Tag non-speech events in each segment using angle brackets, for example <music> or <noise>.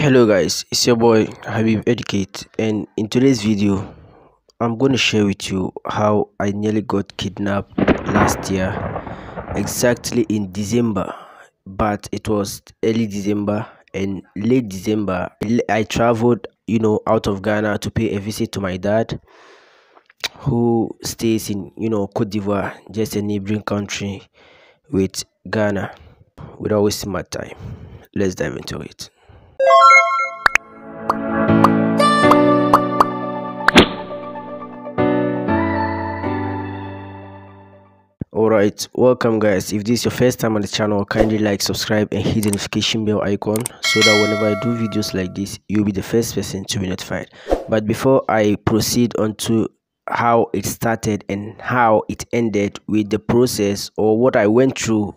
hello guys. It's your boy habib educate. And in today's video i'm going to share with you how i nearly got kidnapped last year exactly in december but it was early december and late december. I traveled you know out of ghana to pay a visit to my dad who stays in you know cote d'ivoire just a neighboring country with ghana without wasting my time. Let's dive into it alright welcome guys. If this is your first time on the channel kindly like subscribe and hit the notification bell icon so that whenever i do videos like this you'll be the first person to be notified. But before i proceed on to how it started and how it ended with the process or what i went through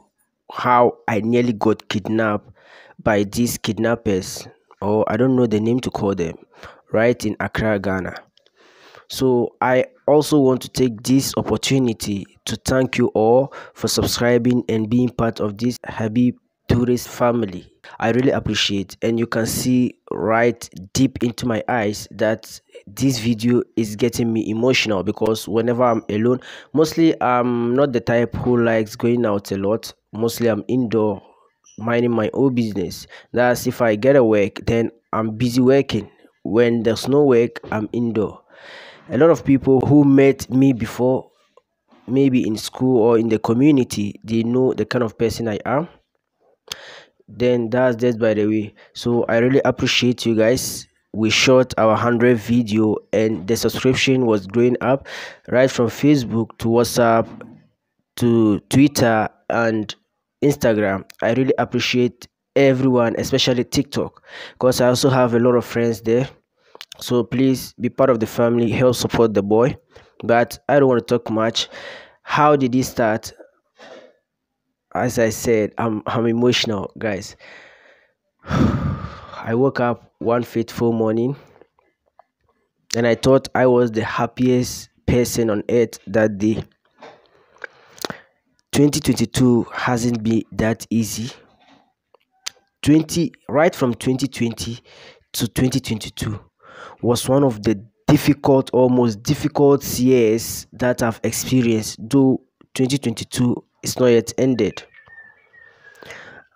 how i nearly got kidnapped by these kidnappers or i don't know the name to call them right in accra ghana so I also want to take this opportunity to thank you all for subscribing and being part of this Habib Tourist family. I really appreciate and you can see right deep into my eyes that this video is getting me emotional because whenever I'm alone, mostly I'm not the type who likes going out a lot. Mostly I'm indoor minding my own business. That's if I get a work, then I'm busy working. When there's no work, I'm indoor a lot of people who met me before maybe in school or in the community they know the kind of person i am then that's just by the way so i really appreciate you guys we shot our 100 video and the subscription was growing up right from facebook to whatsapp to twitter and instagram i really appreciate everyone especially tiktok because i also have a lot of friends there. So please be part of the family help support the boy. But i don't want to talk much. How did he start? As i said i'm i'm emotional guys. <sighs> I woke up one fateful morning and i thought i was the happiest person on earth that day 2022 hasn't been that easy 20 right from 2020 to 2022 was one of the difficult or most difficult years that I've experienced, though 2022 is not yet ended.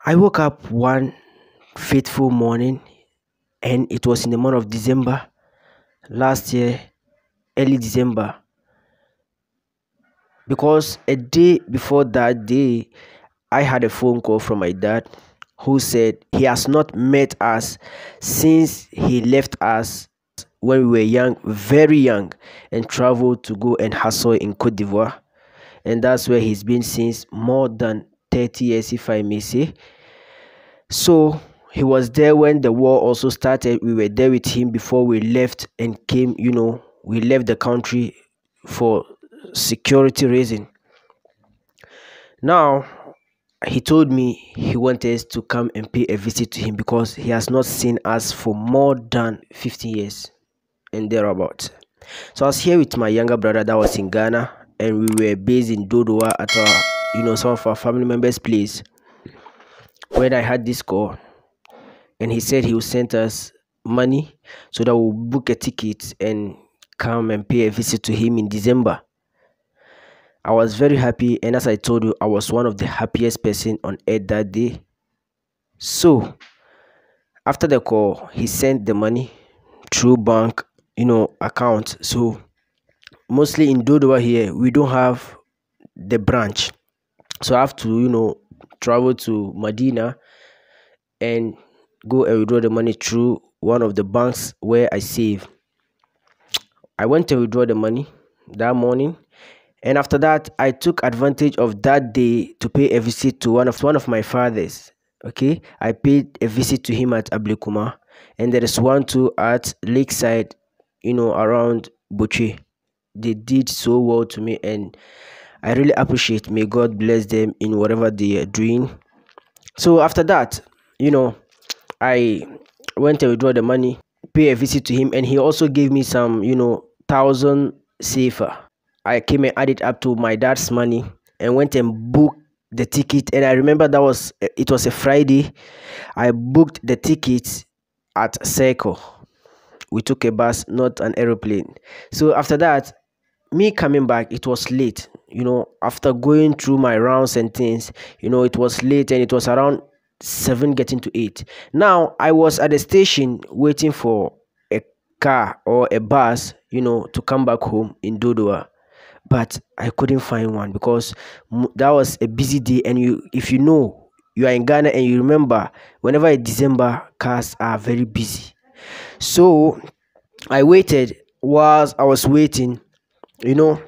I woke up one fateful morning and it was in the month of December last year, early December. Because a day before that day, I had a phone call from my dad who said he has not met us since he left us when we were young, very young, and traveled to go and hustle in Cote d'Ivoire. And that's where he's been since more than 30 years, if I may say. So he was there when the war also started. We were there with him before we left and came, you know, we left the country for security reason. Now, he told me he wanted us to come and pay a visit to him because he has not seen us for more than 15 years and thereabouts. So I was here with my younger brother that was in Ghana and we were based in Dodowa at our, you know, some of our family members' place. When I had this call and he said he would send us money so that we'll book a ticket and come and pay a visit to him in December. I was very happy and as I told you, I was one of the happiest person on earth that day. So after the call, he sent the money through bank you know account. So mostly in Dodowa here we don't have the branch. So I have to you know travel to Medina and go and withdraw the money through one of the banks where I save. I went to withdraw the money that morning and after that I took advantage of that day to pay a visit to one of one of my fathers okay I paid a visit to him at Ablekuma and there is one too at Lakeside you know, around Buchi. They did so well to me and I really appreciate. May God bless them in whatever they are doing. So after that, you know, I went to withdraw the money, pay a visit to him, and he also gave me some, you know, thousand CFA. I came and added up to my dad's money and went and booked the ticket. And I remember that was it was a Friday. I booked the ticket at circle we took a bus not an aeroplane. So after that me coming back it was late. You know after going through my rounds and things you know it was late and it was around 7 getting to 8 now i was at the station waiting for a car or a bus you know to come back home in Dodowa but I couldn't find one because that was a busy day. And you if you know you are in Ghana and you remember whenever it's December cars are very busy. So I waited whilst I was waiting you know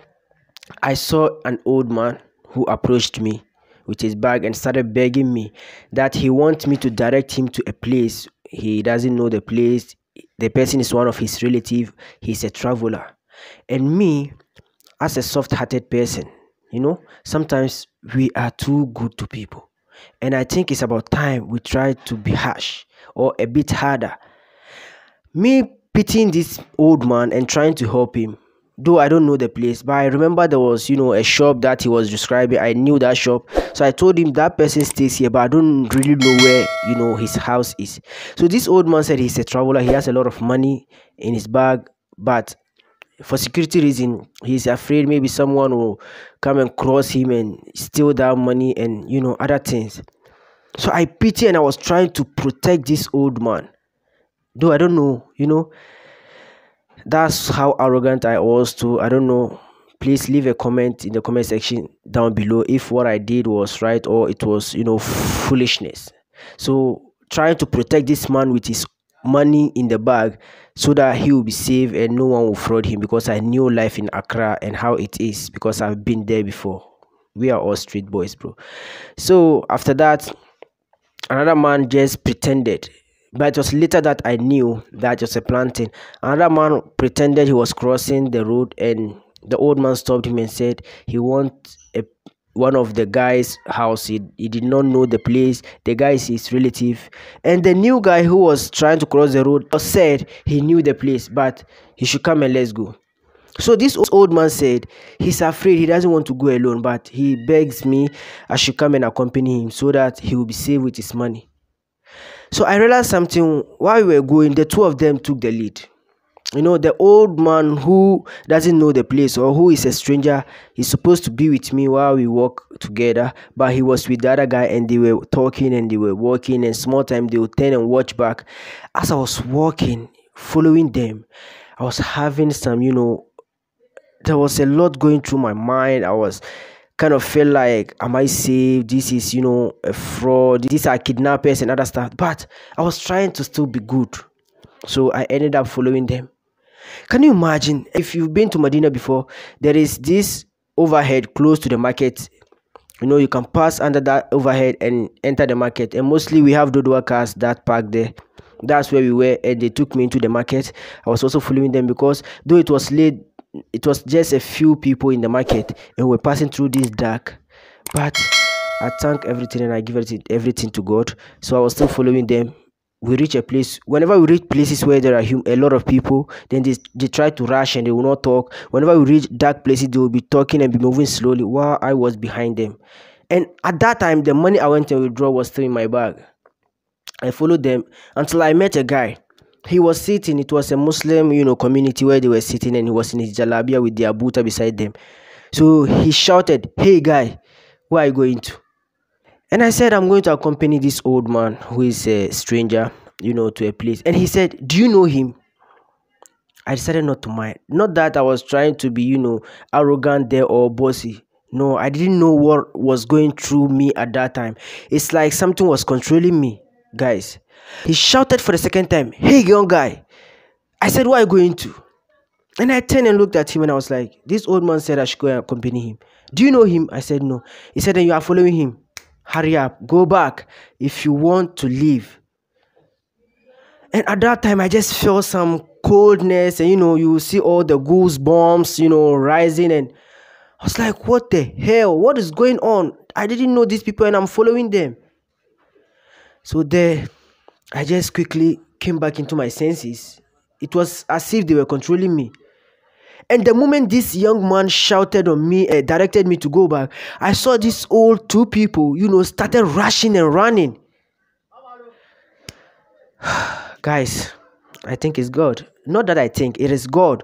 I saw an old man who approached me with his bag and started begging me that he wants me to direct him to a place. He doesn't know the place. The person is one of his relative. He's a traveler. And me as a soft-hearted person you know sometimes we are too good to people. And i think it's about time we try to be harsh or a bit harder. Me pitying this old man and trying to help him though i don't know the place but i remember there was you know a shop that he was describing. I knew that shop. So i told him that person stays here but i don't really know where you know his house is. So this old man said he's a traveler. He has a lot of money in his bag but for security reason he's afraid maybe someone will come and cross him and steal that money and you know other things. So i pity and i was trying to protect this old man. Though i don't know you know that's how arrogant i was too. I don't know. Please leave a comment in the comment section down below if what i did was right or it was you know foolishness. So trying to protect this man with his money in the bag so that he will be safe and no one will fraud him because I knew life in Accra and how it is because I've been there before. We are all street boys, bro. So after that, another man just pretended. But it was later that I knew that was a planting. Another man pretended he was crossing the road and the old man stopped him and said he wants a one of the guy's house. He, he did not know the place. The guy is his relative. And the new guy who was trying to cross the road said he knew the place but he should come and let's go. So this old man said he's afraid. He doesn't want to go alone but he begs me i should come and accompany him so that he will be safe with his money. So i realized something. While we were going the two of them took the lead you know the old man who doesn't know the place or who is a stranger he's supposed to be with me while we walk together. But he was with the other guy and they were talking and they were walking and small time they would turn and watch back. As i was walking following them i was having some you know there was a lot going through my mind. I was kind of felt like am i safe? This is you know a fraud. These are kidnappers and other stuff. But i was trying to still be good. So i ended up following them can you imagine if you've been to Medina before? There is this overhead close to the market. You know, you can pass under that overhead and enter the market. And mostly we have Dodowa cars that park there. That's where we were, and they took me into the market. I was also following them because though it was late, it was just a few people in the market, and we're passing through this dark. But I thank everything and I give everything to God. So I was still following them we reach a place whenever we reach places where there are a lot of people then they, they try to rush and they will not talk. Whenever we reach dark places they will be talking and be moving slowly while i was behind them. And at that time the money i went to withdraw was still in my bag. I followed them until i met a guy. He was sitting it was a muslim you know community where they were sitting and he was in his jalabia with the buta beside them. So he shouted hey guy where are you going to and I said, I'm going to accompany this old man who is a stranger, you know, to a place. And he said, Do you know him? I decided not to mind. Not that I was trying to be, you know, arrogant there or bossy. No, I didn't know what was going through me at that time. It's like something was controlling me, guys. He shouted for the second time, Hey, young guy. I said, Where are you going to? And I turned and looked at him and I was like, This old man said I should go and accompany him. Do you know him? I said, No. He said, Then you are following him hurry up. Go back if you want to leave. And at that time i just felt some coldness and you know you see all the goosebumps you know rising and i was like what the hell? What is going on? I didn't know these people and i'm following them. So there i just quickly came back into my senses. It was as if they were controlling me and the moment this young man shouted on me and directed me to go back, I saw these old two people, you know, started rushing and running. <sighs> guys i think it's god. Not that i think it is god.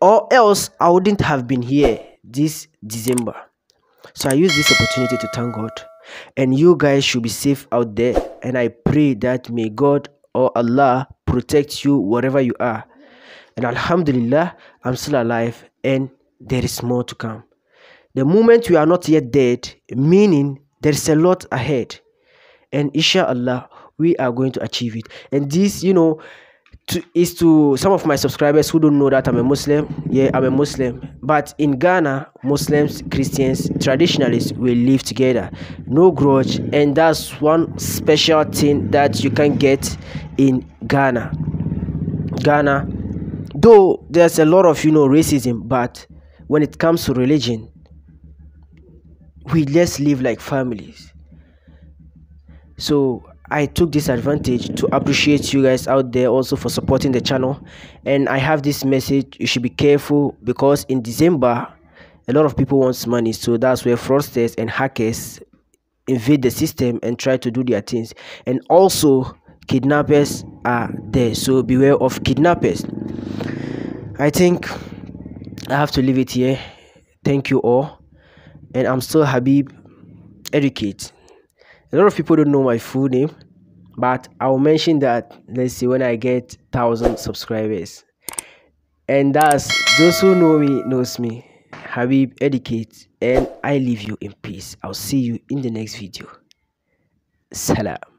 Or else i wouldn't have been here this december. So i use this opportunity to thank god. And you guys should be safe out there. And i pray that may god or allah protect you wherever you are and alhamdulillah i'm still alive and there is more to come the moment we are not yet dead meaning there's a lot ahead and inshallah we are going to achieve it and this you know to, is to some of my subscribers who don't know that I'm a Muslim. Yeah, I'm a Muslim. But in Ghana, Muslims, Christians, traditionalists will live together. No grudge. And that's one special thing that you can get in Ghana. Ghana, though there's a lot of, you know, racism, but when it comes to religion, we just live like families. So I took this advantage to appreciate you guys out there also for supporting the channel. And I have this message you should be careful because in December a lot of people wants money. So that's where fraudsters and hackers invade the system and try to do their things. And also kidnappers are there. So beware of kidnappers I think I have to leave it here. Thank you all. And I'm still Habib Educate. A lot of people don't know my full name but i'll mention that let's see when i get thousand subscribers. And that's those who know me knows me habib educate. And i leave you in peace. I'll see you in the next video. Salam